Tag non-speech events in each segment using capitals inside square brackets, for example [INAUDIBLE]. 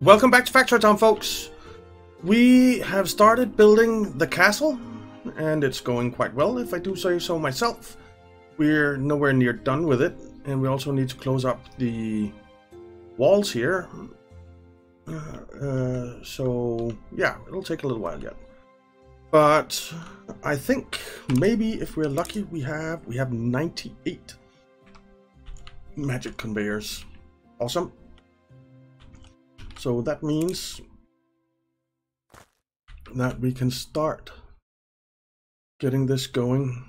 Welcome back to Factory Town, folks. We have started building the castle, and it's going quite well, if I do say so myself. We're nowhere near done with it, and we also need to close up the walls here. Uh, uh, so, yeah, it'll take a little while yet. But I think maybe if we're lucky, we have we have 98 magic conveyors. Awesome. So that means that we can start getting this going.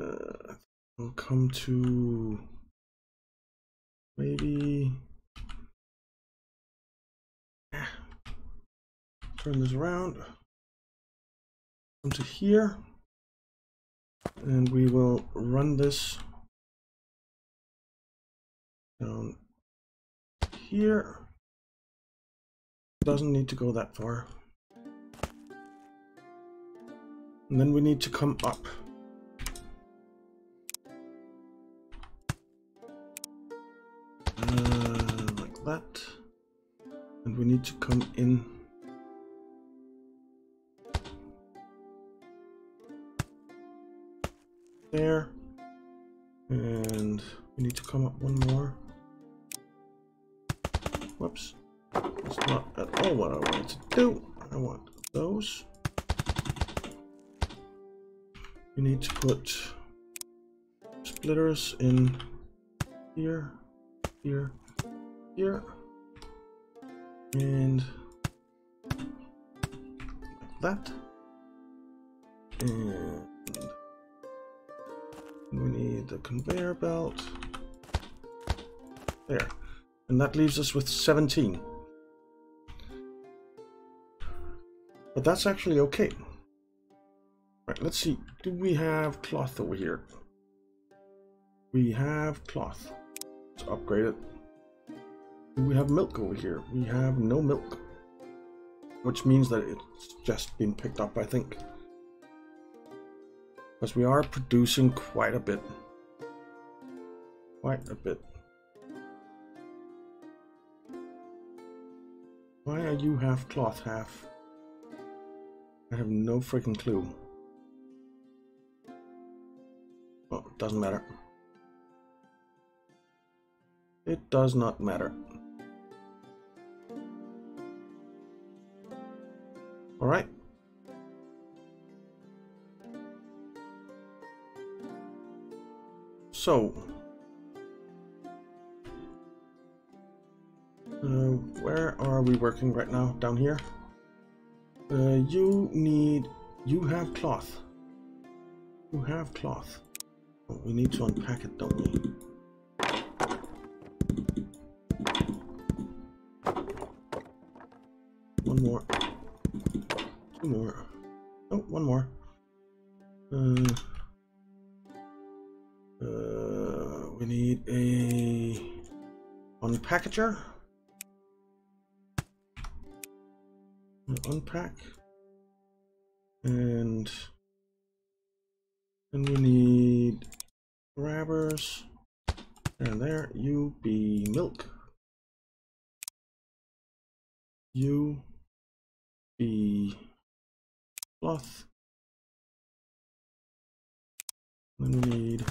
Uh, we'll come to maybe turn this around come to here and we will run this down here. Doesn't need to go that far. And then we need to come up. Uh, like that. And we need to come in. In here, here, here, and like that. And we need the conveyor belt. There. And that leaves us with 17. But that's actually okay. Right, let's see. Do we have cloth over here? We have cloth. Let's upgrade it. We have milk over here? We have no milk. Which means that it's just been picked up, I think. Because we are producing quite a bit. Quite a bit. Why are you half cloth, half? I have no freaking clue. Oh, it doesn't matter. It does not matter. Alright. So, Uh, where are we working right now? Down here? Uh, you need... You have cloth. You have cloth. Oh, we need to unpack it, don't we? Unpackager. unpack. And then we need grabbers. And there you be milk. You be cloth. Then we need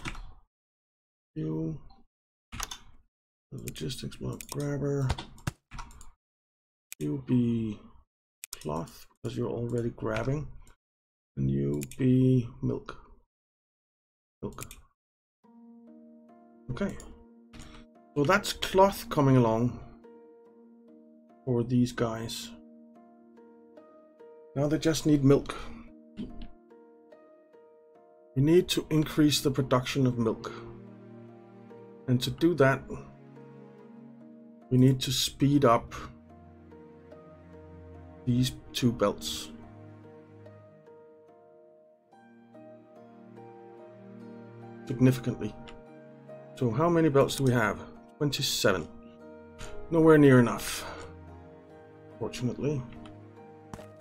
you the logistics block grabber. You be cloth because you're already grabbing. And you be milk. Milk. Okay. So that's cloth coming along for these guys. Now they just need milk. We need to increase the production of milk. And to do that we need to speed up these two belts. Significantly. So how many belts do we have? 27. Nowhere near enough. Fortunately.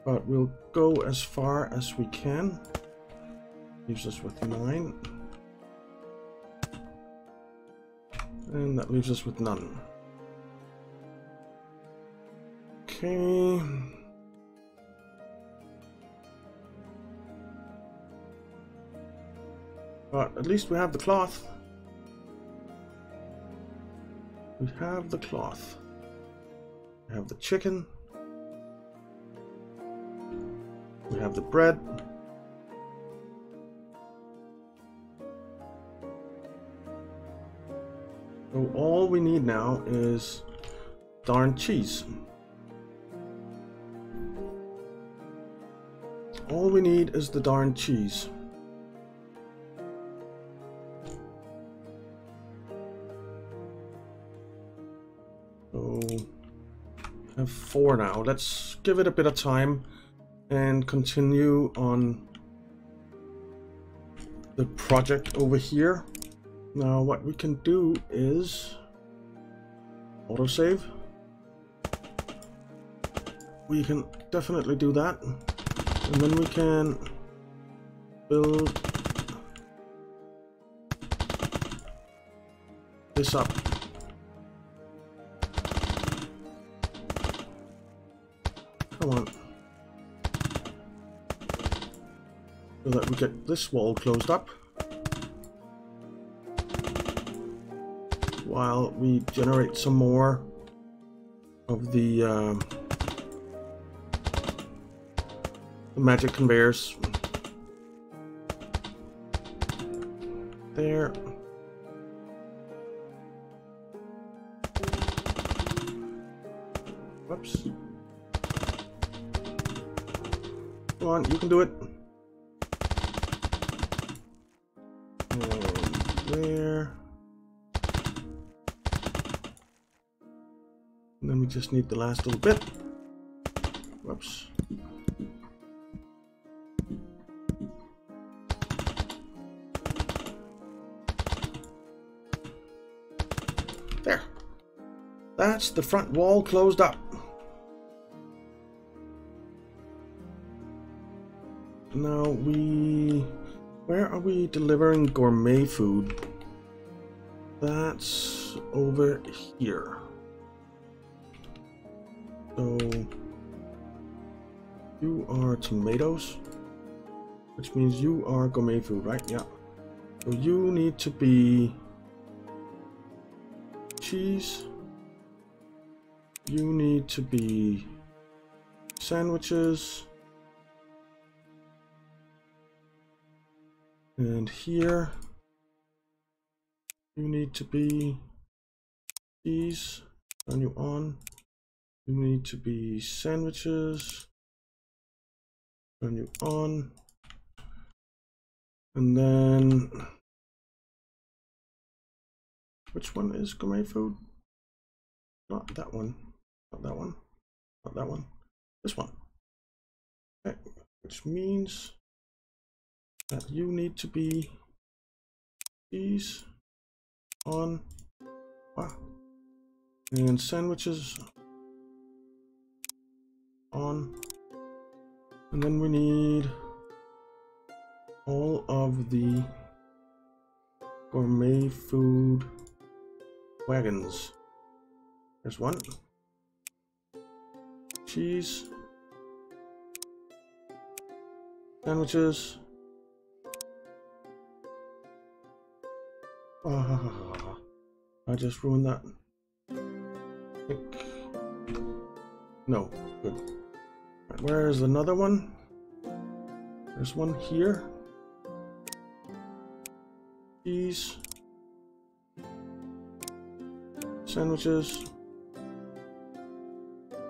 But we'll go as far as we can. Leaves us with 9. And that leaves us with none. Okay. But at least we have the cloth. We have the cloth. We have the chicken. We have the bread. So all we need now is darn cheese. All we need is the darn cheese. So, have four now. Let's give it a bit of time and continue on the project over here. Now what we can do is autosave. We can definitely do that. And then we can build this up. Come on. So that we get this wall closed up. While we generate some more of the, um, magic conveyors. There. Whoops. Come on, you can do it. And there. And then we just need the last little bit. Whoops. There. That's the front wall closed up. Now we... Where are we delivering gourmet food? That's over here. So... You are tomatoes. Which means you are gourmet food, right? Yeah. So you need to be... Cheese. You need to be... Sandwiches. And here, you need to be cheese. turn you on. You need to be sandwiches, turn you on. And then, which one is gourmet food? Not that one, not that one, not that one, this one. Okay, which means that you need to be these on wow. and sandwiches on and then we need all of the gourmet food wagons there's one cheese sandwiches Oh, I just ruined that. No, good. Right, where is another one? There's one here. Cheese. Sandwiches.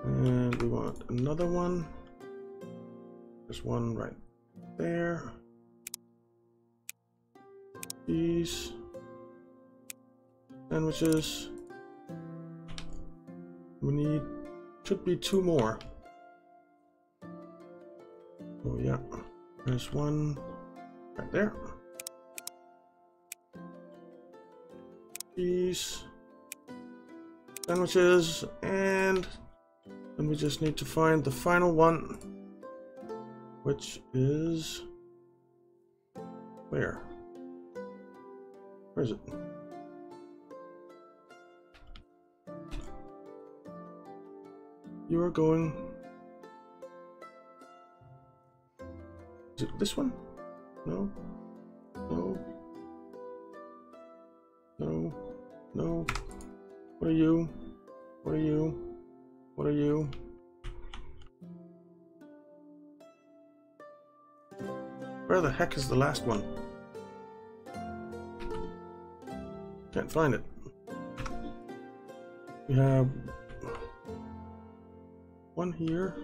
And we want another one. There's one right there. Cheese sandwiches. We need, should be two more. Oh yeah, there's one right there. Cheese, sandwiches, and then we just need to find the final one, which is where? Where is it? You are going. Is it this one? No. No. No. What are you? What are you? What are you? Where the heck is the last one? Can't find it. We have one here.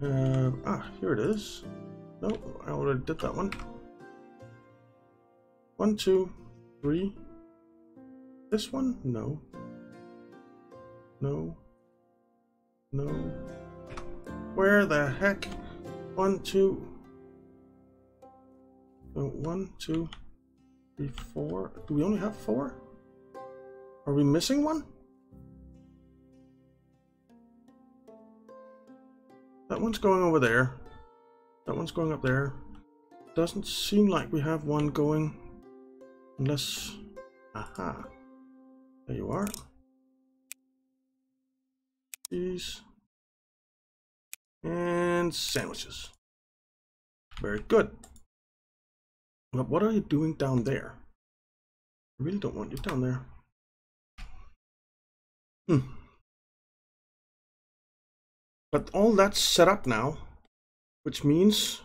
We have, ah, here it is. No, I already did that one. One, two, three. This one? No. No. No. Where the heck? One, two. No, one, two, three, four. Do we only have four? Are we missing one? That one's going over there. That one's going up there. Doesn't seem like we have one going. Unless... Aha. There you are. Cheese. And sandwiches. Very good. But what are you doing down there? I really don't want you down there. Hmm. But all that's set up now, which means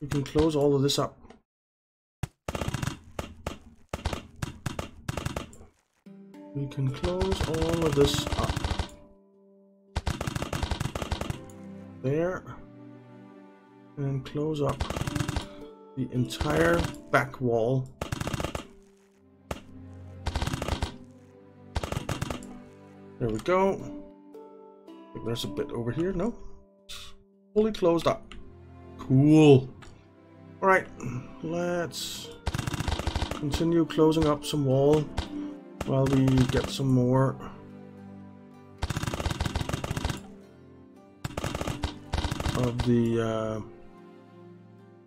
we can close all of this up. We can close all of this up. There. And close up the entire back wall There we go. there's a bit over here. No. Fully closed up. Cool. Alright, let's continue closing up some wall while we get some more. Of the uh,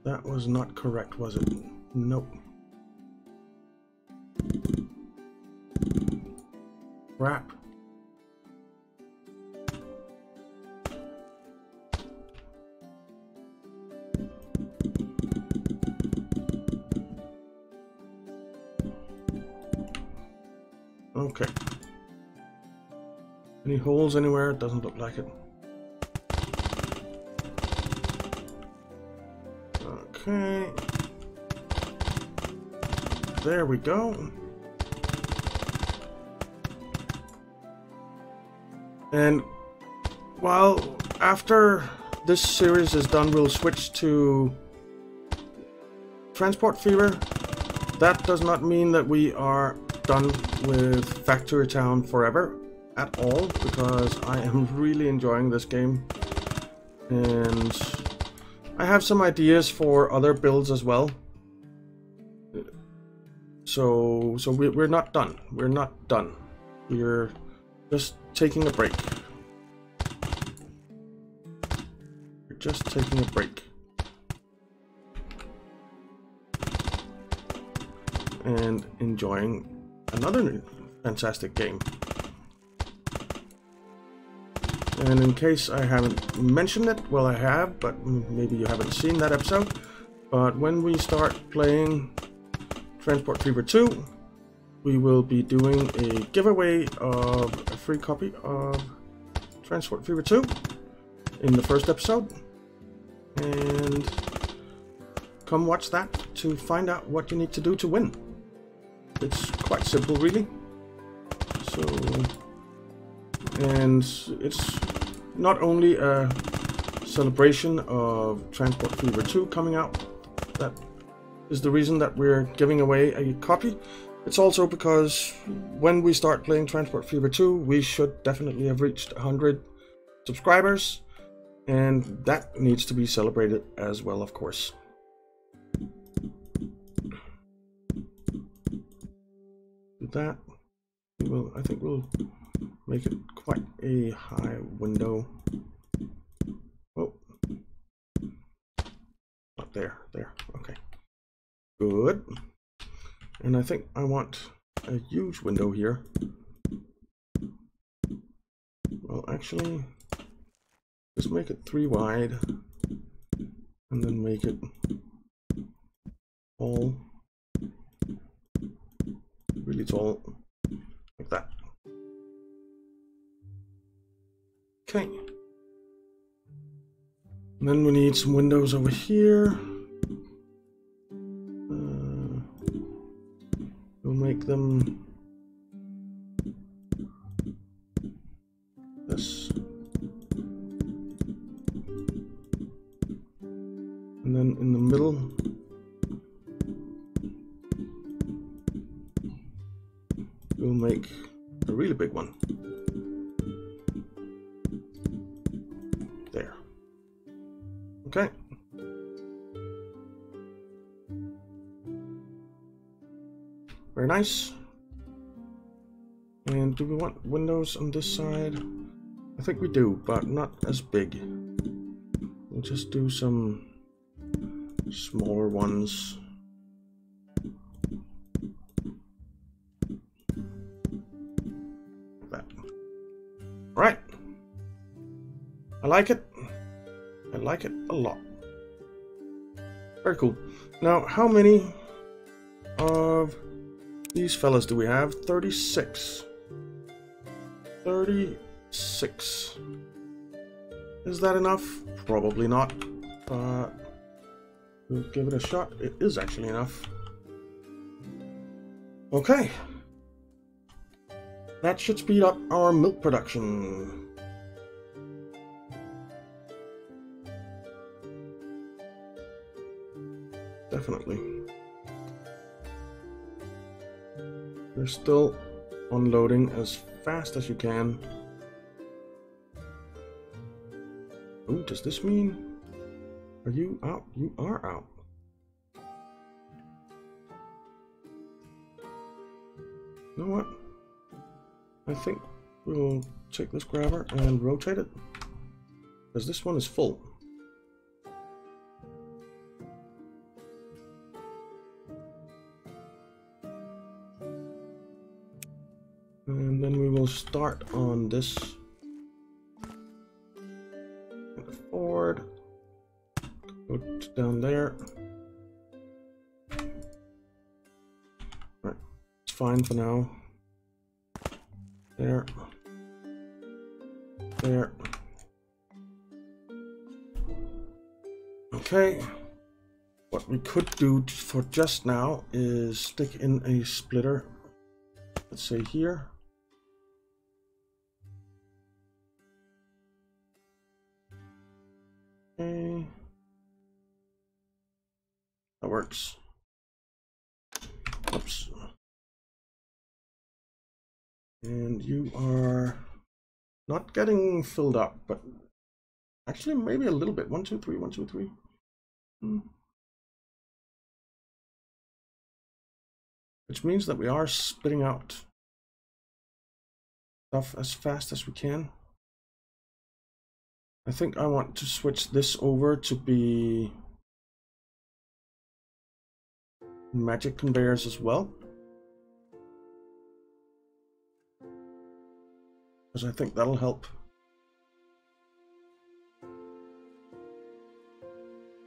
that was not correct was it? Nope. Crap Any holes anywhere? It doesn't look like it. Okay. There we go. And while after this series is done, we'll switch to Transport Fever. That does not mean that we are done with Factory Town forever at all because I am really enjoying this game. And I have some ideas for other builds as well. So so we, we're not done. We're not done. We're just taking a break. We're just taking a break. And enjoying another fantastic game. And in case I haven't mentioned it, well I have, but maybe you haven't seen that episode. But when we start playing Transport Fever 2, we will be doing a giveaway of a free copy of Transport Fever 2 in the first episode. And come watch that to find out what you need to do to win. It's quite simple, really. So, and it's not only a celebration of Transport Fever 2 coming out, that is the reason that we're giving away a copy. It's also because when we start playing Transport Fever 2, we should definitely have reached 100 subscribers, and that needs to be celebrated as well, of course. that will I think we'll make it quite a high window. Oh, up there, there, okay. Good. And I think I want a huge window here. Well, actually, just make it three wide and then make it all really tall like that. Okay. And then we need some windows over here. Uh, we'll make them nice. And do we want windows on this side? I think we do, but not as big. We'll just do some smaller ones. Like that. Right. I like it. I like it a lot. Very cool. Now, how many of these fellas do we have? 36. 36. Is that enough? Probably not. But we'll give it a shot. It is actually enough. Okay. That should speed up our milk production. Definitely. You're still unloading as fast as you can. Oh, does this mean... Are you out? You are out. You know what? I think we'll take this grabber and rotate it. Because this one is full. Start on this forward. Go down there. Right, it's fine for now. There. There. Okay. What we could do for just now is stick in a splitter. Let's say here. Works. Oops. And you are not getting filled up, but actually maybe a little bit. One, two, three, one, two, three. Hmm. Which means that we are spitting out stuff as fast as we can. I think I want to switch this over to be magic conveyors as well. Because I think that'll help. I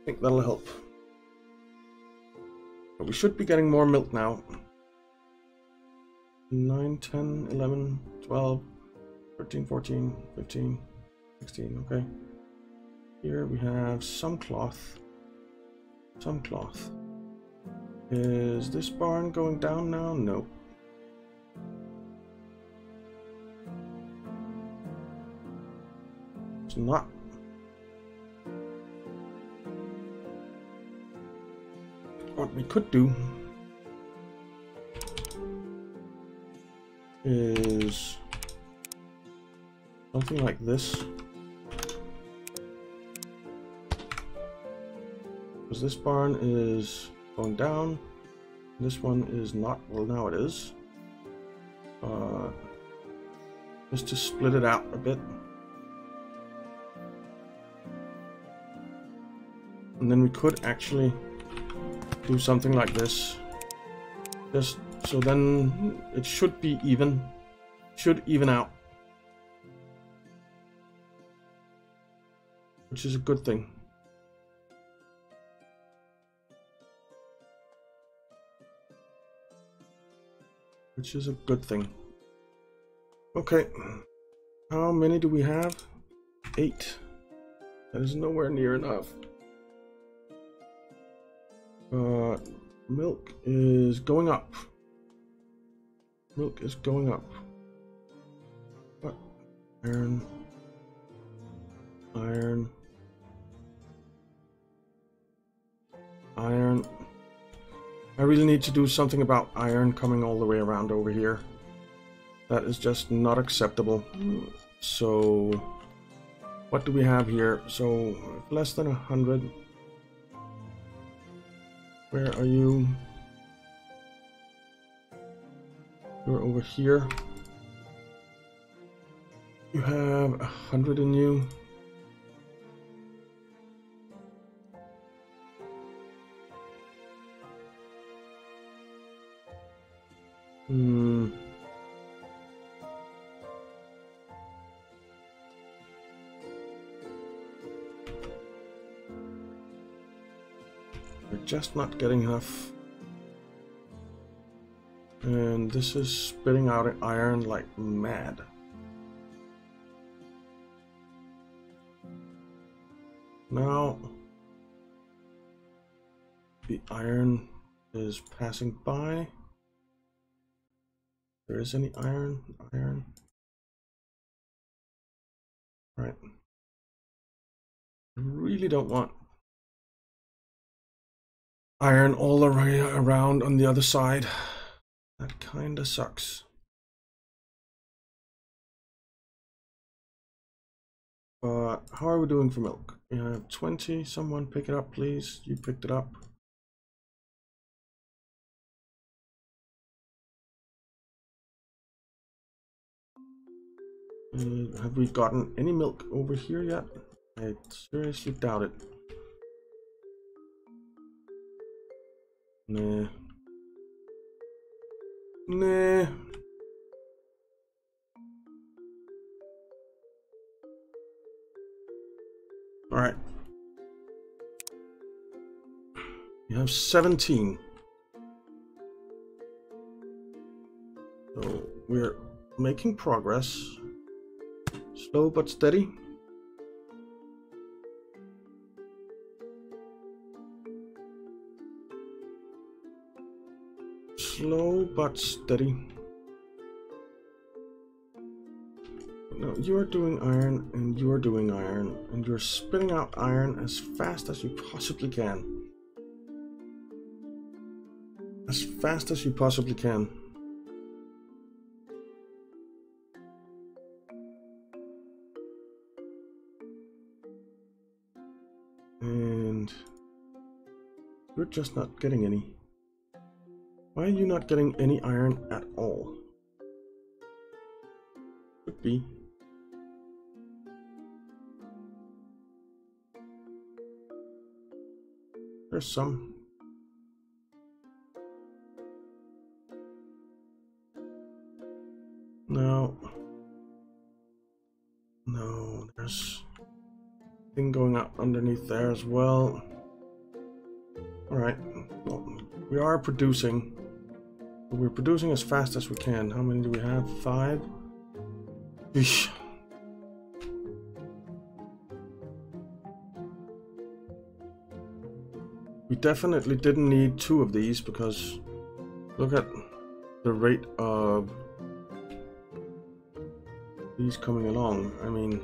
think that'll help. But we should be getting more milk now. 9, 10, 11, 12, 13, 14, 15, 16, okay. Here we have some cloth. Some cloth. Is this barn going down now? No. It's not. What we could do is something like this. Because this barn is going down. This one is not. Well, now it is. Uh, just to split it out a bit. And then we could actually do something like this. Just so then it should be even. Should even out. Which is a good thing. Which is a good thing. Okay. How many do we have? Eight. That is nowhere near enough. Uh, milk is going up. Milk is going up. What? Iron. Iron. Iron. I really need to do something about iron coming all the way around over here. That is just not acceptable. So, what do we have here? So, less than a hundred. Where are you? You're over here. You have a hundred in you. Hmm. We're just not getting enough. And this is spitting out iron like mad. Now, the iron is passing by. There is any iron? Iron. Right. I really don't want iron all around on the other side. That kinda sucks. But how are we doing for milk? We have 20. Someone pick it up, please. You picked it up. Uh, have we gotten any milk over here yet? I seriously doubt it. Nah. Nah. Alright. You have 17. So we're making progress. Slow but steady. Slow but steady. Now you're doing iron and you're doing iron and you're spitting out iron as fast as you possibly can. As fast as you possibly can. Just not getting any. Why are you not getting any iron at all? Could be. There's some. No. No, there's thing going up underneath there as well. Alright, well, we are producing. We're producing as fast as we can. How many do we have? Five? Eesh. We definitely didn't need two of these because look at the rate of these coming along. I mean,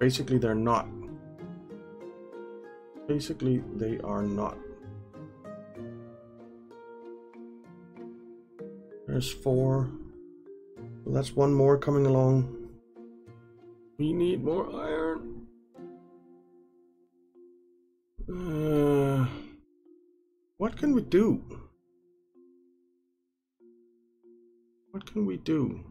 basically they're not. Basically they are not. There's four. Well, that's one more coming along. We need more iron. Uh, what can we do? What can we do?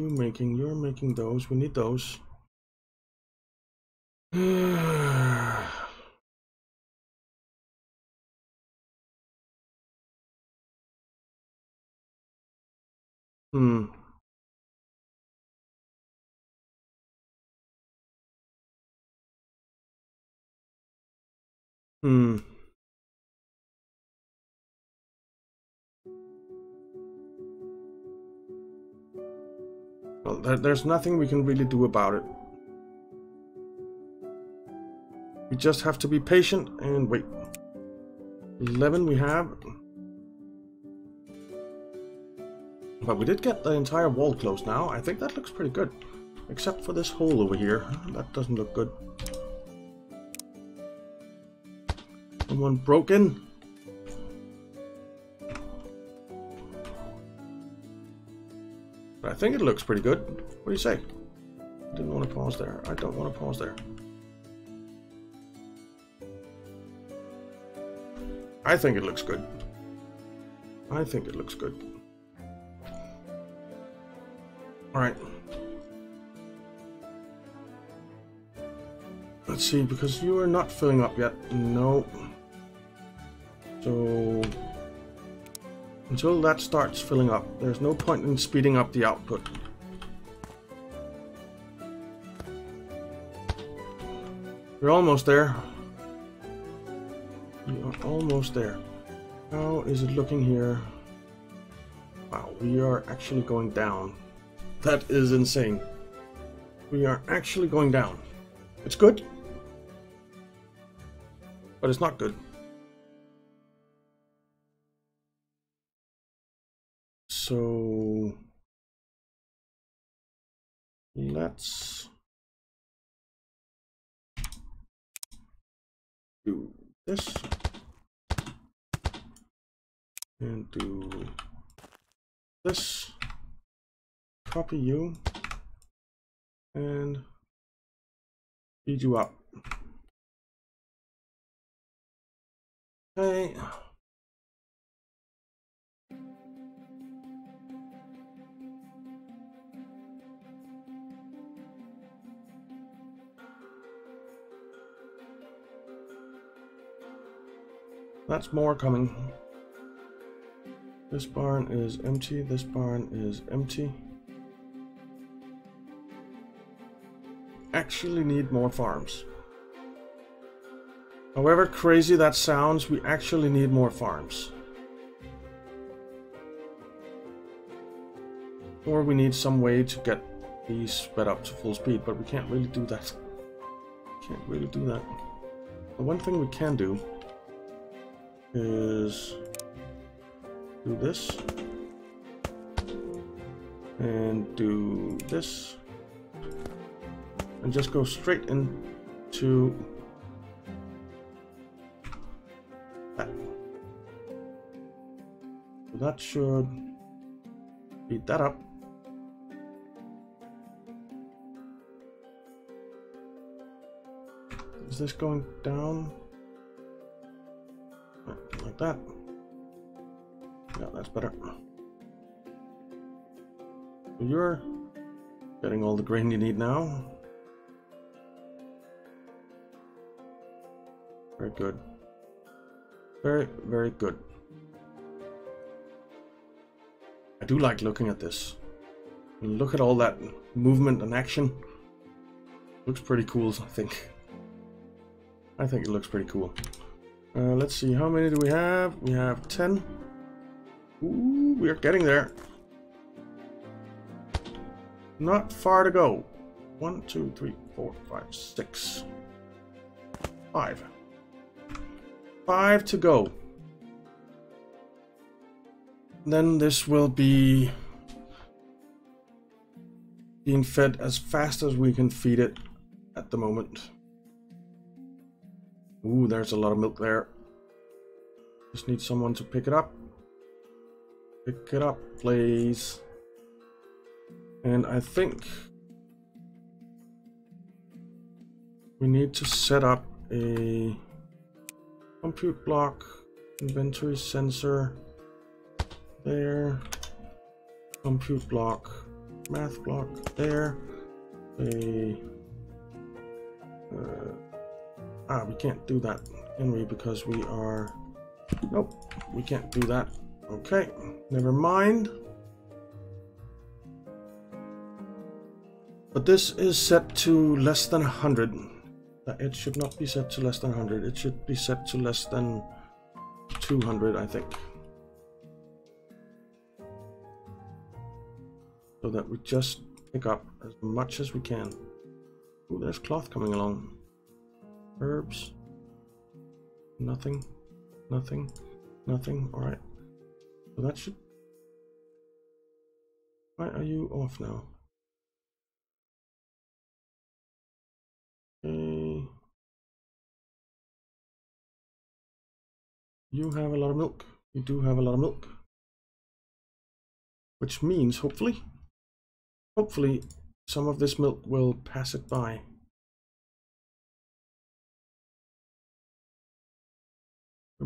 You making, you're making those. We need those. [SIGHS] hmm. Hmm. There's nothing we can really do about it. We just have to be patient and wait. 11 we have. But we did get the entire wall closed now. I think that looks pretty good. Except for this hole over here. That doesn't look good. Someone broken. But think it looks pretty good. What do you say? Didn't want to pause there. I don't want to pause there. I think it looks good. I think it looks good. Alright. Let's see, because you are not filling up yet. No. So... Until that starts filling up, there's no point in speeding up the output. We're almost there. We are almost there. How is it looking here? Wow, we are actually going down. That is insane. We are actually going down. It's good. But it's not good. Let's do this and do this. Copy you and feed you up. Okay. That's more coming. This barn is empty. This barn is empty. Actually need more farms. However crazy that sounds, we actually need more farms. Or we need some way to get these sped up to full speed, but we can't really do that. Can't really do that. The one thing we can do is do this and do this and just go straight into that. So that should beat that up. Is this going down? That. Yeah, that's better. You're getting all the grain you need now. Very good. Very, very good. I do like looking at this. Look at all that movement and action. Looks pretty cool, I think. I think it looks pretty cool. Uh, let's see, how many do we have? We have 10. Ooh, we are getting there. Not far to go. One, two, three, four, five, six. Five. Five to go. Then this will be being fed as fast as we can feed it at the moment. Ooh, there's a lot of milk there. Just need someone to pick it up. Pick it up, please. And I think we need to set up a compute block, inventory sensor there, compute block math block there. A uh, ah, we can't do that, can we? Because we are. Nope, we can't do that. Okay, never mind. But this is set to less than 100. It should not be set to less than 100. It should be set to less than 200, I think. So that we just pick up as much as we can. Ooh, there's cloth coming along. Herbs. Nothing. Nothing. Nothing. Alright. So that should... Why are you off now? Okay. You have a lot of milk. You do have a lot of milk. Which means, hopefully, hopefully some of this milk will pass it by.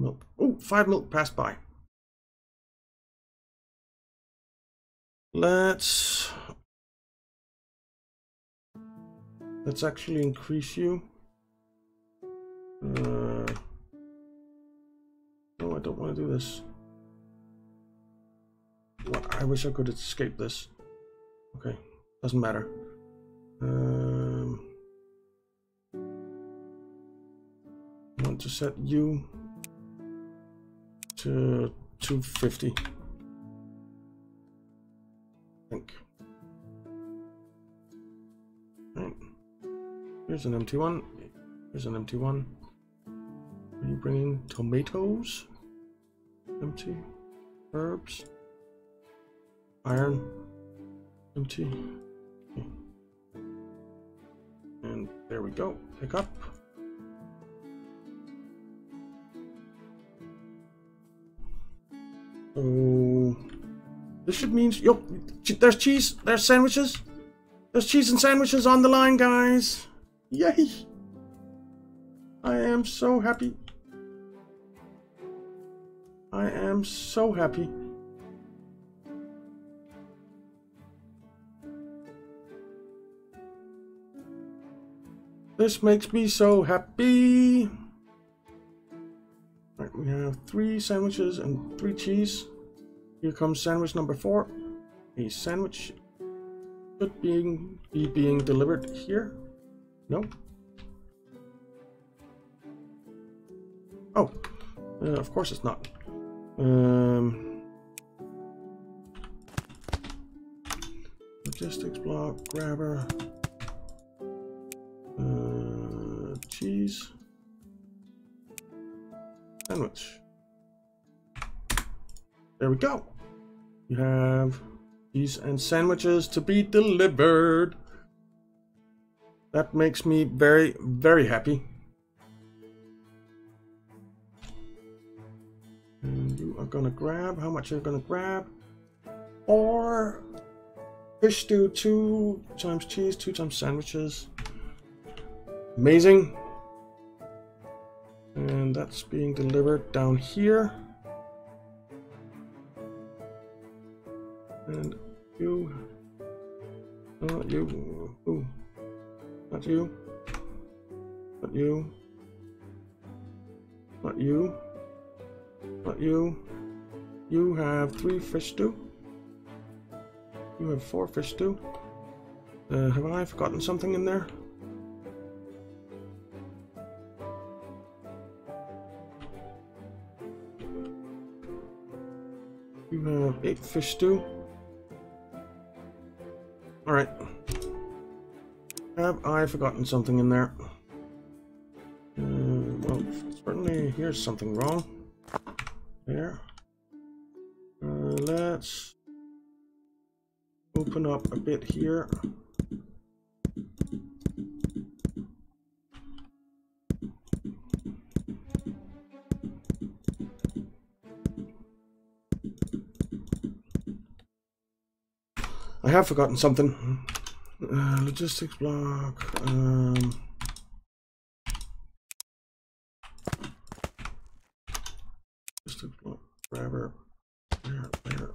Milk. Oh, five milk passed by. Let's let's actually increase you. Uh, no, I don't want to do this. Well, I wish I could escape this. Okay, doesn't matter. Um, want to set you to 250. I think. Right. Here's an empty one. Here's an empty one. Are you bringing tomatoes? Empty. Herbs. Iron. Empty. And there we go. Pick up. So this should mean yo. There's cheese. There's sandwiches. There's cheese and sandwiches on the line, guys. Yay! I am so happy. I am so happy. This makes me so happy. Have three sandwiches and three cheese. Here comes sandwich number four. A sandwich should being, be being delivered here. No? Oh, uh, of course it's not. Um, logistics block, grabber, uh, cheese, sandwich. There we go. You have cheese and sandwiches to be delivered. That makes me very, very happy. And you are gonna grab, how much are you gonna grab? Or fish stew, two times cheese, two times sandwiches. Amazing. And that's being delivered down here. And you, uh, you, ooh, not you, not you, not you, not you. You have three fish stew. You have four fish stew. Uh, have I forgotten something in there? Eight fish stew. Alright. Have I forgotten something in there? Uh, well, certainly here's something wrong. There. Uh, let's open up a bit here. I have forgotten something. Uh, logistics block. Um, logistics block. Grabber. There, there.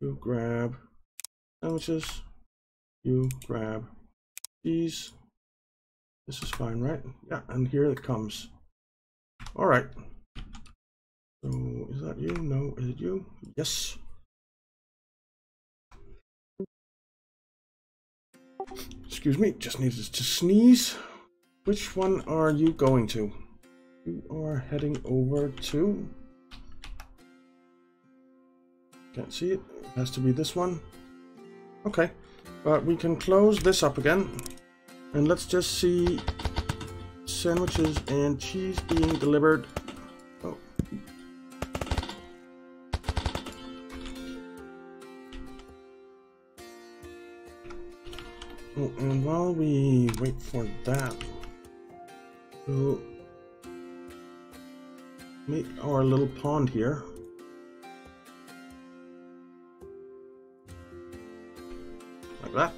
You grab. sandwiches. You grab these. This is fine, right? Yeah, and here it comes. All right. So is that you? No, is it you? Yes. Excuse me, just needed to sneeze. Which one are you going to? You are heading over to... Can't see it. It has to be this one. Okay, but we can close this up again. And let's just see sandwiches and cheese being delivered. Oh, and while we wait for that, we'll make our little pond here. Like that.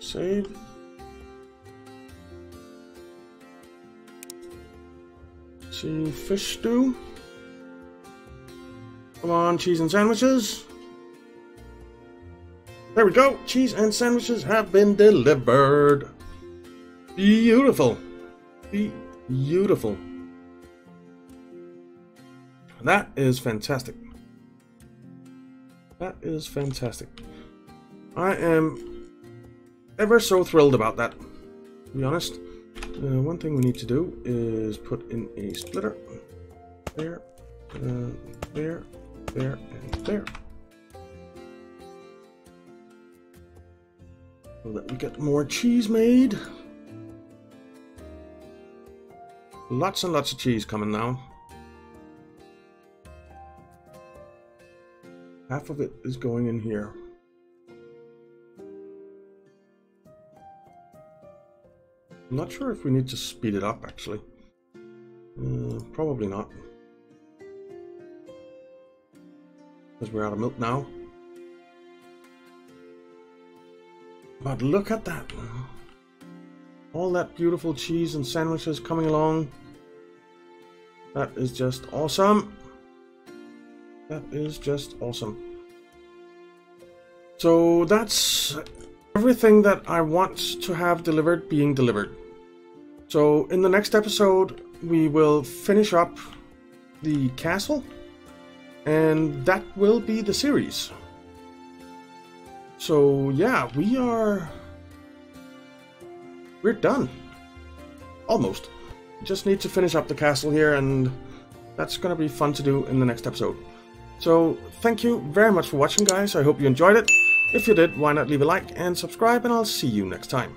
Save. See fish stew. Come on, cheese and sandwiches. There we go. Cheese and sandwiches have been delivered. Beautiful. Beautiful. That is fantastic. That is fantastic. I am ever so thrilled about that, to be honest. Uh, one thing we need to do is put in a splitter. There, uh, there, there, and there. So that we get more cheese made. Lots and lots of cheese coming now. Half of it is going in here. I'm not sure if we need to speed it up, actually. Uh, probably not. Because we're out of milk now. But look at that. All that beautiful cheese and sandwiches coming along. That is just awesome. That is just awesome. So that's everything that I want to have delivered being delivered. So in the next episode, we will finish up the castle, and that will be the series. So yeah, we are... We're done. Almost. Just need to finish up the castle here, and that's going to be fun to do in the next episode. So, thank you very much for watching, guys. I hope you enjoyed it. If you did, why not leave a like and subscribe, and I'll see you next time.